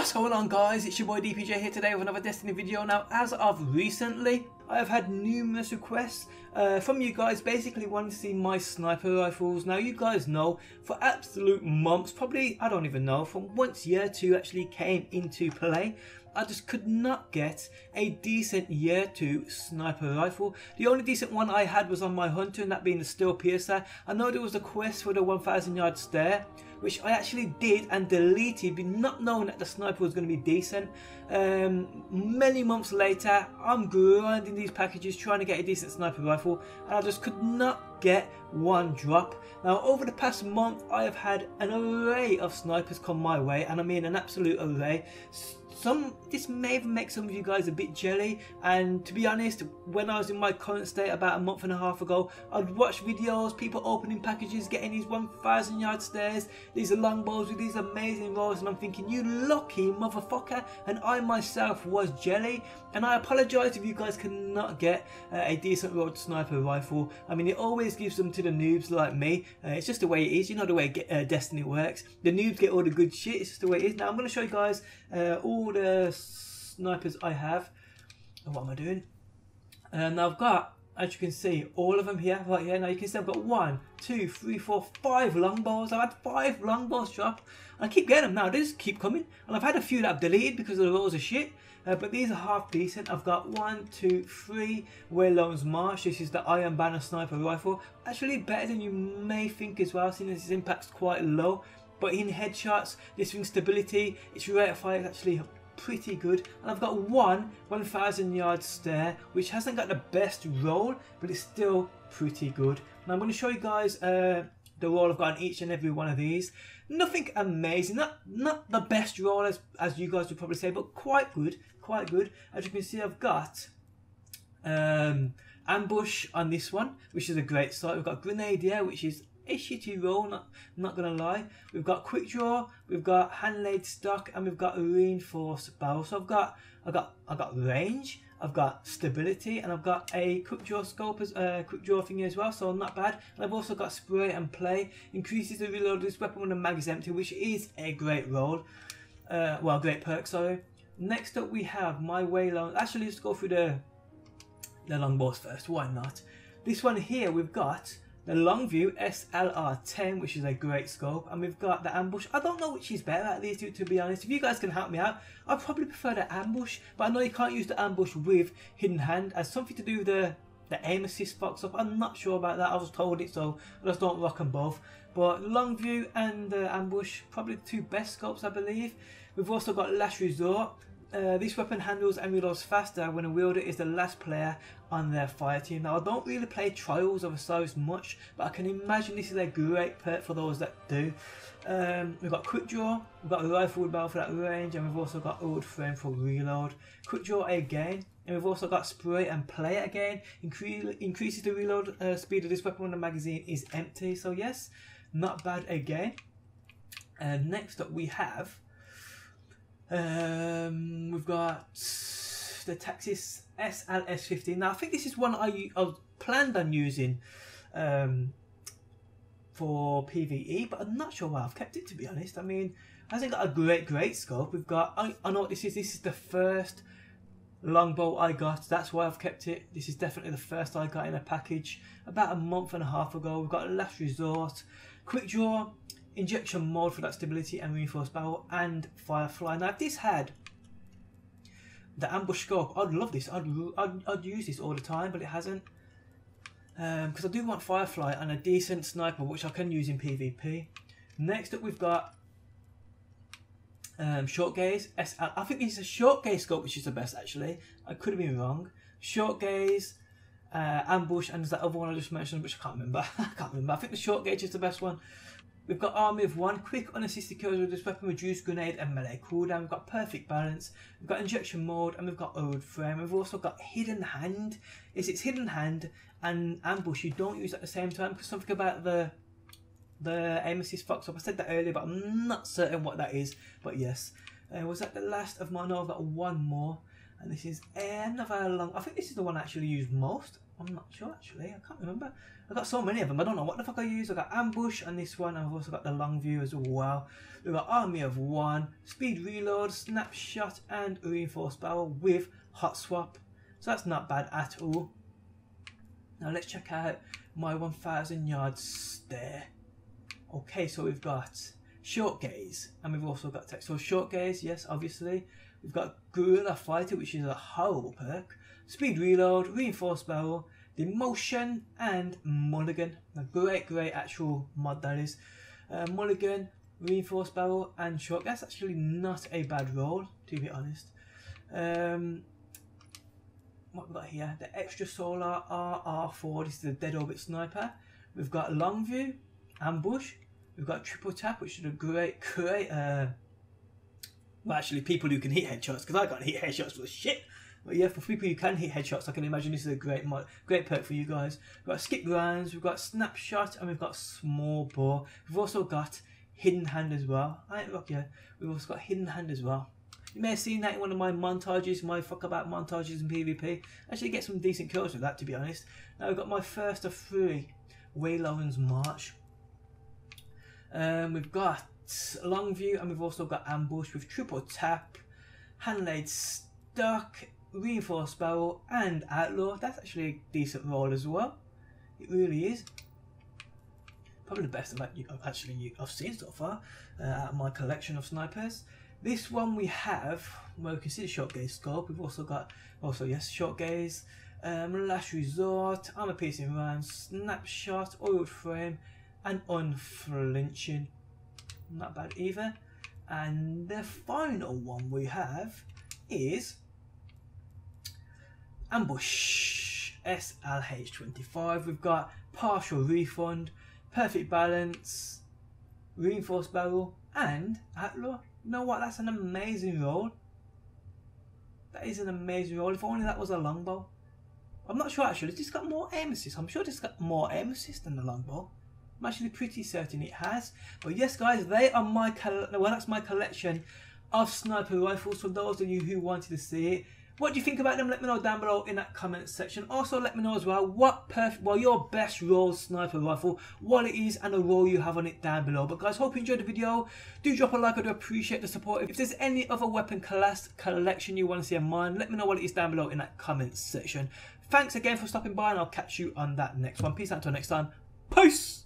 What's going on guys, it's your boy DPJ here today with another Destiny video. Now as of recently, I have had numerous requests uh, from you guys basically wanting to see my sniper rifles. Now you guys know for absolute months, probably I don't even know, from once year 2 actually came into play, I just could not get a decent year 2 sniper rifle. The only decent one I had was on my hunter and that being the steel piercer. I know there was a quest for the 1000 yard stare which I actually did and deleted not knowing that the sniper was going to be decent. Um, many months later, I'm grinding these packages trying to get a decent sniper rifle and I just could not get one drop. Now over the past month I have had an array of snipers come my way and I mean an absolute array some this may make some of you guys a bit jelly and to be honest when I was in my current state about a month and a half ago I'd watch videos people opening packages getting these 1000 yard stares these are longbows with these amazing rolls and I'm thinking you lucky motherfucker and I myself was jelly and I apologize if you guys cannot get uh, a decent road sniper rifle. I mean it always gives them to the noobs like me uh, it's just the way it is you know the way uh, Destiny works. The noobs get all the good shit it's just the way it is. Now I'm going to show you guys uh, all all the snipers I have. And what am I doing? And I've got, as you can see, all of them here, right here. Now you can see I've got one, two, three, four, five longbows. I've had five longbows drop. And I keep getting them now. They just keep coming. And I've had a few that I've deleted because of the rolls of shit. Uh, but these are half decent. I've got one, two, three Weyloran's March. This is the Iron Banner Sniper Rifle. Actually better than you may think as well, seeing as its impact's quite low. But in headshots, this thing's stability, its rate of fire is actually pretty good. And I've got one 1000 yard stare, which hasn't got the best roll, but it's still pretty good. And I'm going to show you guys uh, the roll I've got on each and every one of these. Nothing amazing, not not the best roll as, as you guys would probably say, but quite good, quite good. As you can see, I've got um, ambush on this one, which is a great start. We've got grenadier, which is a shitty roll, not, not gonna lie. We've got quick draw, we've got hand laid stock, and we've got a reinforced barrel. So I've got I've got I've got range, I've got stability, and I've got a quick draw scope as uh, quick draw thingy as well, so not bad. And I've also got spray and play, increases the reload of this weapon when the mag is empty, which is a great roll. Uh, well, great perk, sorry. Next up we have my way long. Actually, let's go through the the long longbows first. Why not? This one here we've got the Longview SLR10, which is a great scope, and we've got the Ambush. I don't know which is better at these two, to be honest. If you guys can help me out, I probably prefer the Ambush, but I know you can't use the Ambush with Hidden Hand, as something to do with the, the aim assist box up. I'm not sure about that, I was told it, so I just don't rock them both. But Longview and uh, Ambush, probably the two best scopes, I believe. We've also got Last Resort, uh, this weapon handles and reloads faster when a wielder is the last player on their fire team. Now I don't really play Trials of Osiris much, but I can imagine this is a great perk for those that do. Um, we've got Quick Draw, we've got Rifle Barrel for that range, and we've also got Oiled Frame for reload. Quick Draw again, and we've also got Spray and Play again. Incre increases the reload uh, speed of this weapon when the magazine is empty, so yes, not bad again. And next up we have um, we've got the Texas SLS15. Now, I think this is one I, I planned on using um, for PvE, but I'm not sure why I've kept it, to be honest. I mean, hasn't got a great, great scope. We've got, I, I know what this is. This is the first longbow I got. That's why I've kept it. This is definitely the first I got in a package about a month and a half ago. We've got a Last Resort, Quick Draw, injection mold for that stability and reinforced barrel and firefly. Now this had the ambush scope, I'd love this. I'd, I'd, I'd use this all the time, but it hasn't. Because um, I do want firefly and a decent sniper, which I can use in PvP. Next up we've got um, short gaze. SL. I think it's a short gaze scope, which is the best actually. I could have been wrong. Short gaze, uh, ambush, and there's that other one I just mentioned, which I can't remember. I can't remember. I think the short gaze is the best one. We've got army of one, quick unassisted kills with this weapon, reduced grenade and melee cooldown. We've got perfect balance. We've got injection mold and we've got oiled frame. We've also got hidden hand. Is it's hidden hand and ambush. You don't use at the same time because something about the the aim assist fox up. I said that earlier, but I'm not certain what that is. But yes, uh, was that the last of my? No, I've got one more, and this is another long. I think this is the one I actually use most I'm not sure actually. I can't remember. I've got so many of them. I don't know what the fuck I use. I got ambush on this one. I've also got the long view as well. We've got army of one, speed reload, snapshot, and reinforced barrel with hot swap. So that's not bad at all. Now let's check out my 1000 yard stare. Okay, so we've got short gaze and we've also got text. So short gaze, yes, obviously. We've got guerrilla fighter, which is a horrible perk. Speed reload, reinforced barrel, demotion, and mulligan. A great, great actual mod that is. Uh, mulligan, reinforced barrel, and short. That's actually not a bad roll, to be honest. Um, what we've got here? The extra solar RR4. This is the dead orbit sniper. We've got long view, ambush. We've got triple tap, which is a great, great. Uh, actually, people who can hit headshots because I can't hit headshots for shit. But yeah, for people who can hit headshots, I can imagine this is a great great perk for you guys. We've got skip rounds, we've got snapshot, and we've got small bore. We've also got hidden hand as well. I look yeah, we've also got hidden hand as well. You may have seen that in one of my montages, my fuck about montages in PvP. Actually get some decent kills with that to be honest. Now we've got my first of three, Weyloran's March. Um, we've got long view and we've also got ambush with triple tap, hand laid stock, reinforced barrel and outlaw. That's actually a decent roll as well. It really is. Probably the best I've actually I've seen so far uh, out of my collection of snipers. This one we have, well, you can see the short gaze scope. We've also got, also yes, short gaze, um, last resort, armor piercing round, snapshot, oiled frame, and unflinching. Not bad either. And the final one we have is ambush SLH25. We've got partial refund, perfect balance, reinforced barrel, and outlaw. You know what? That's an amazing roll. That is an amazing roll. If only that was a longbow. I'm not sure actually. This got more aim assist. I'm sure this got more aim assist than the longbow. I'm actually pretty certain it has. But yes, guys, they are my well. That's my collection of sniper rifles. For those of you who wanted to see it, what do you think about them? Let me know down below in that comment section. Also, let me know as well what perfect, well, your best role sniper rifle, what it is, and the role you have on it down below. But guys, hope you enjoyed the video. Do drop a like. I do appreciate the support. If there's any other weapon class collection you want to see of mine, let me know what it is down below in that comment section. Thanks again for stopping by, and I'll catch you on that next one. Peace out until next time. Peace.